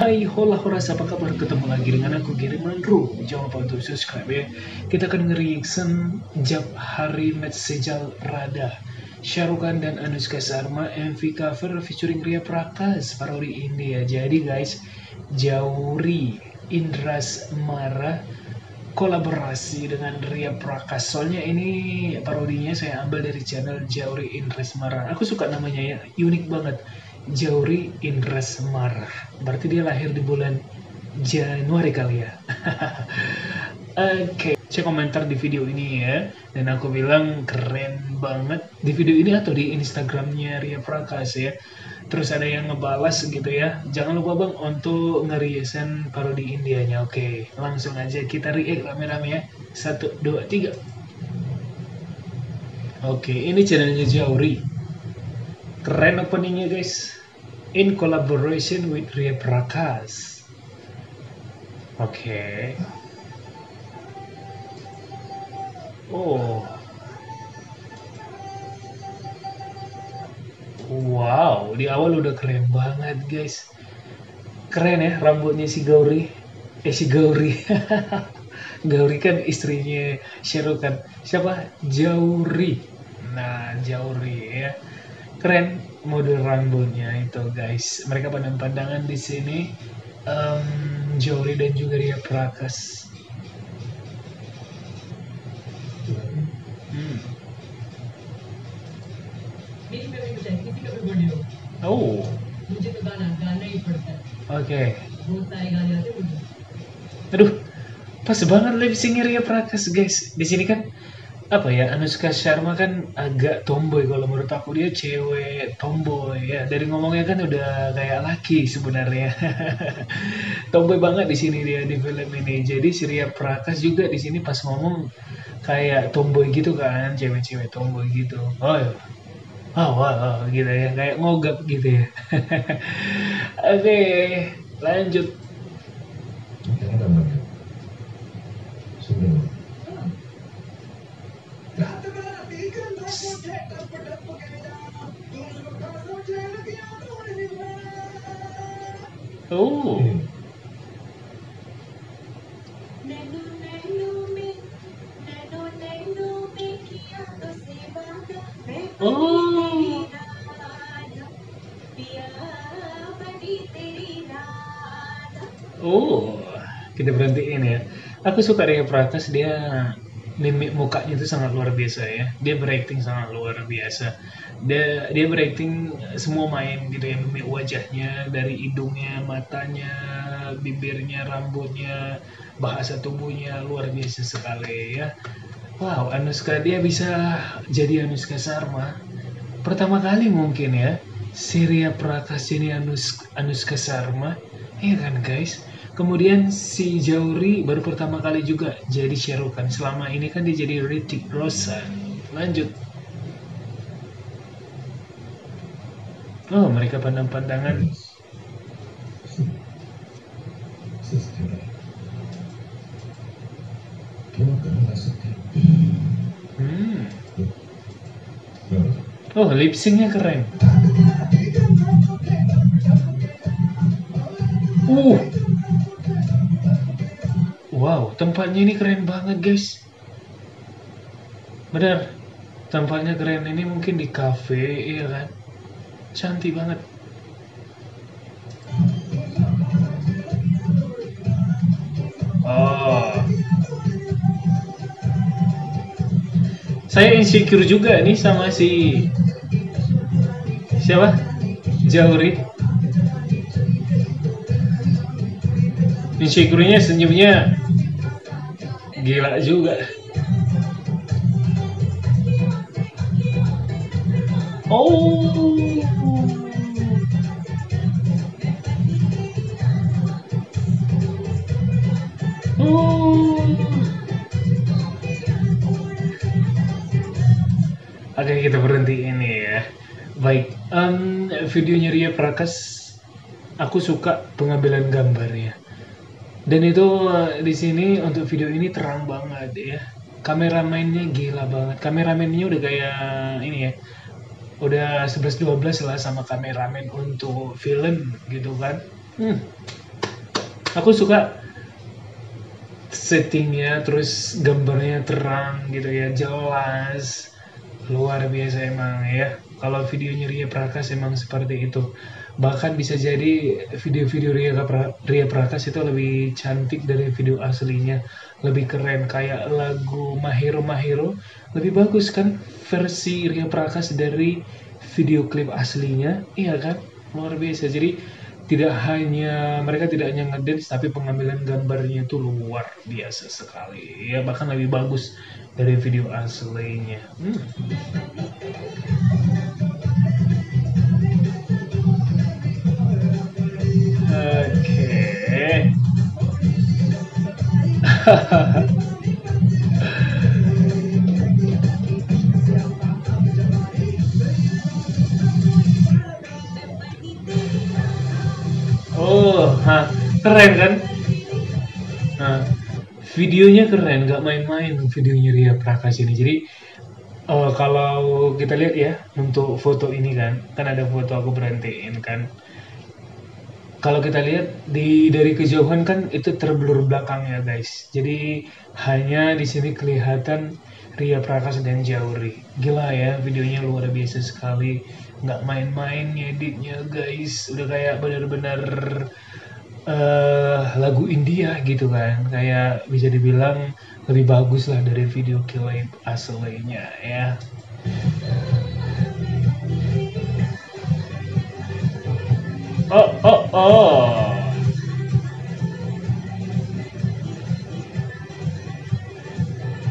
Hai hola horas apa kabar? Ketemu lagi dengan aku Gary Mandru. Jangan lupa untuk subscribe ya. Kita akan nge-reaction Jab Hari Sejal Rada. Syarukan dan Anushka Sharma MV cover featuring Ria Prakas Parodi ini ya Jadi guys Jauri Indras Mara kolaborasi dengan Ria Prakas Soalnya ini parodinya saya ambil dari channel Jauri Indras Mara. Aku suka namanya ya Unik banget Jauri Indras Marah. Berarti dia lahir di bulan Januari kali ya. Oke, okay. saya komentar di video ini ya. Dan aku bilang keren banget di video ini atau di Instagramnya Ria Prakas ya. Terus ada yang ngebalas gitu ya. Jangan lupa bang untuk ngeriasan parodi Indianya. Oke, okay. langsung aja kita react rame-rame ya. Satu, dua, tiga. Oke, okay, ini channelnya Jauri keren openingnya guys. In collaboration with Ria Prakas oke okay. oh. Wow di awal udah keren banget guys. Keren ya rambutnya si Gauri. Eh si Gauri. Gauri kan istrinya Syarukan siapa? Jauri. Nah Jauri ya keren mode rambutnya itu guys. Mereka pandang pandangan di sini um, Jory dan juga Ria Prakas hmm. oh. Oke. Okay. aduh pas banget lip syncnya Ria Prakas guys. Di sini kan apa ya Anushka Sharma kan agak tomboy kalau menurut aku. Dia cewek tomboy ya. Dari ngomongnya kan udah kayak laki sebenarnya. Tomboy banget di sini dia di film ini. Jadi Surya Prakas juga di sini pas ngomong kayak tomboy gitu kan cewek-cewek tomboy gitu. Oh ya oh, wow, oh, gitu ya. Kayak ngogap gitu ya. Oke okay, lanjut Oh. Oh. Oh, kita berhentiin ya. Aku suka Ria Prakas dia mimik mukanya itu sangat luar biasa ya. Dia berakting sangat luar biasa. Dia dia berakting semua main gitu ya, mimik wajahnya dari hidungnya, matanya, bibirnya, rambutnya, bahasa tubuhnya luar biasa sekali ya. Wow, Anuska dia bisa jadi Anuska Sharma. Pertama kali mungkin ya, Surya Prakash ini Anus, Anuska Sharma. Iya kan guys? Kemudian si Jauri baru pertama kali juga jadi Syarukan. Selama ini kan dia jadi Ritik Roshan. Lanjut. Oh, mereka pandang-pandangan. Hmm. Oh, lip syncnya keren. Uh, Wow, tempatnya ini keren banget guys. Benar, tempatnya keren ini mungkin di cafe, iya kan? Cantik banget. Oh. Saya insecure juga nih sama si siapa? Jauri. Insecure-nya senyumnya Gila juga. Oh. Oh. Oke kita berhenti ini ya. Baik, um, videonya Ria Prakas, aku suka pengambilan gambarnya dan itu eh, di sini untuk video ini terang banget ya. Kameramennya gila banget. Kameramennya udah kayak ini ya. Udah 11-12 lah sama kameramen untuk film gitu kan. Hmm, aku suka settingnya terus gambarnya terang gitu ya jelas luar biasa emang ya. Kalau videonya Ria Prakas emang seperti itu. Bahkan bisa jadi video-video Ria, Ria Prakas itu lebih cantik dari video aslinya. Lebih keren kayak lagu Mahiro Mahiro lebih bagus kan versi Ria Prakas dari video klip aslinya. Iya kan? Luar biasa. Jadi tidak hanya mereka tidak hanya ngedance tapi pengambilan gambarnya itu luar biasa sekali. Ya bahkan lebih bagus dari video aslinya. Hmm. oke. Oh, keren kan? Nah, videonya keren, nggak main-main videonya Ria Prakas ini. Jadi uh, kalau kita lihat ya untuk foto ini kan, kan ada foto aku berhentiin kan. Kalau kita lihat di dari kejauhan kan itu terblur belakang ya guys. Jadi hanya di sini kelihatan Ria Prakas dan Jauri. Gila ya, videonya luar biasa sekali. Nggak main-main ngeditnya guys. Udah kayak benar-benar uh, lagu India gitu kan. Kayak bisa dibilang lebih bagus lah dari video klip aslinya ya. Oh, oh, oh.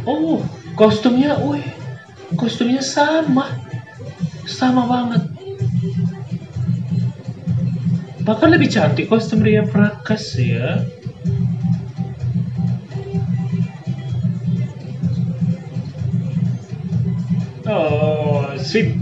Oh, kostumnya wih kostumnya sama sama banget bahkan lebih cantik kostum Ria Prakas ya. Oh sweet.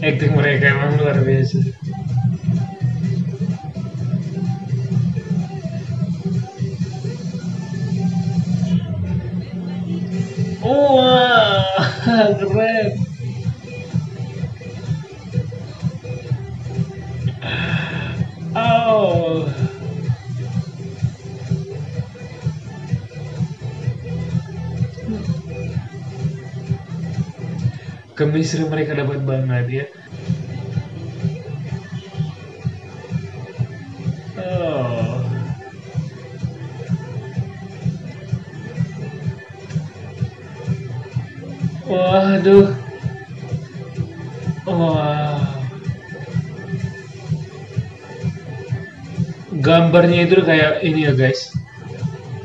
Acting mereka emang luar biasa keren. Oh. Mereka dapat banget ya. Waduh. Wah. Gambarnya itu udah kayak ini ya guys.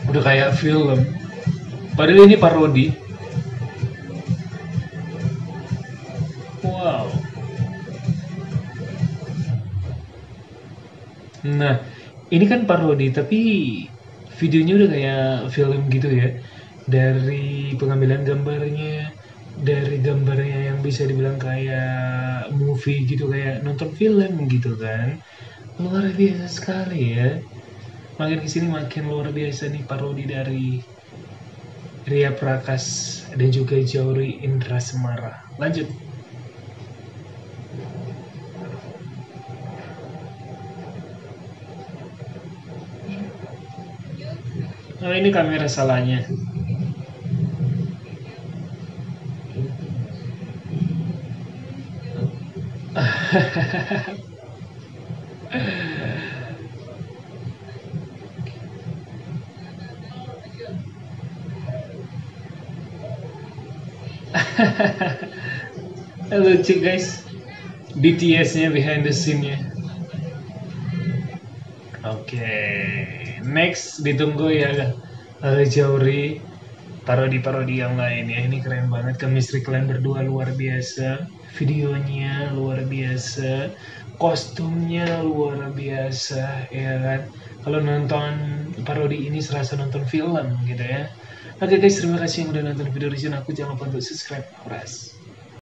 Udah kayak film. Padahal ini parodi. Wow. Nah, ini kan parodi tapi videonya udah kayak film gitu ya. Dari pengambilan gambarnya, dari gambarnya yang bisa dibilang kayak movie gitu kayak nonton film gitu kan. Luar biasa sekali ya. Makin ke sini makin luar biasa nih parodi dari Ria Prakas dan juga Jauri Indra Semara. Lanjut. Oh ini kamera salahnya Lucu guys BTS-nya behind the scene-nya Oke okay. Next ditunggu ya Jauri Parodi-parodi yang lain ya. Ini keren banget. Chemistry kalian berdua luar biasa. Videonya luar biasa. Kostumnya luar biasa ya kan? Kalau nonton parodi ini serasa nonton film gitu ya. Oke guys terima kasih yang udah nonton video di sini. Aku jangan lupa untuk subscribe. Press